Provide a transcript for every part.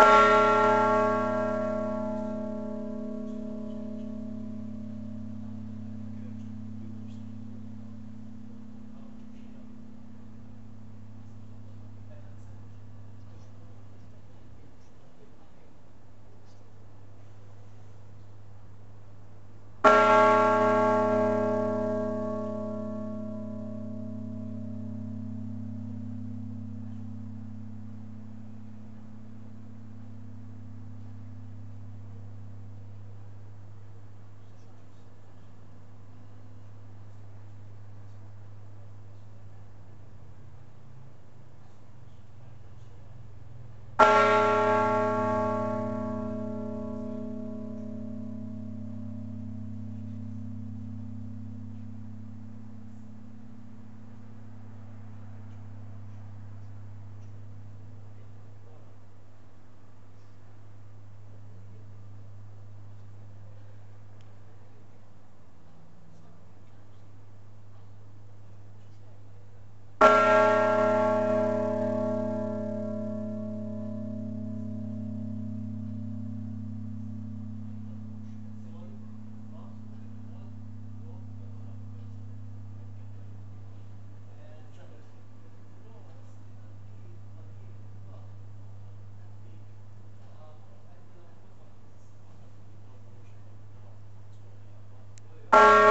you you you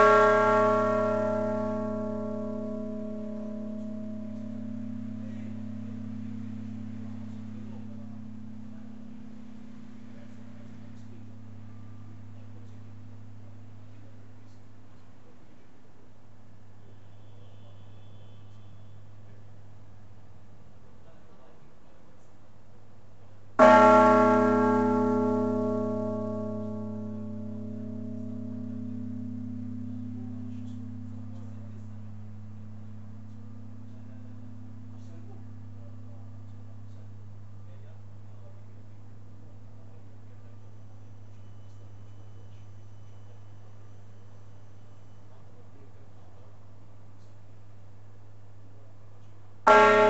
you